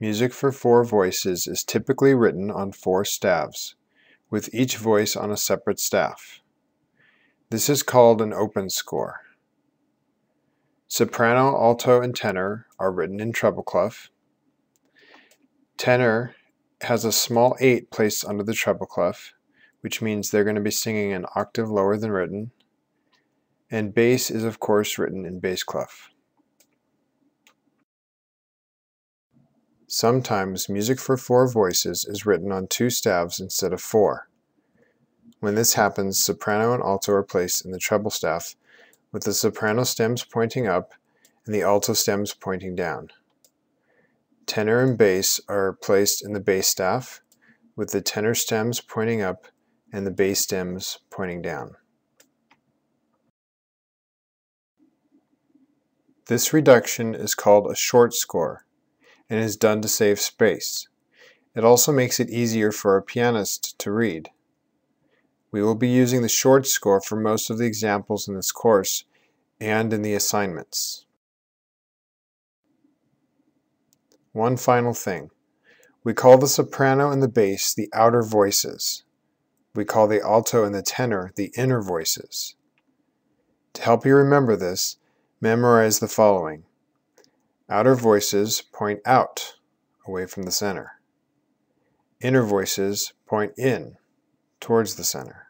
Music for four voices is typically written on four staves, with each voice on a separate staff. This is called an open score. Soprano, alto, and tenor are written in treble clef. Tenor has a small 8 placed under the treble clef, which means they're going to be singing an octave lower than written. And bass is of course written in bass clef. Sometimes music for four voices is written on two staves instead of four. When this happens, soprano and alto are placed in the treble staff, with the soprano stems pointing up and the alto stems pointing down. Tenor and bass are placed in the bass staff, with the tenor stems pointing up and the bass stems pointing down. This reduction is called a short score and is done to save space. It also makes it easier for a pianist to read. We will be using the short score for most of the examples in this course and in the assignments. One final thing. We call the soprano and the bass the outer voices. We call the alto and the tenor the inner voices. To help you remember this, memorize the following. Outer voices point out, away from the center. Inner voices point in, towards the center.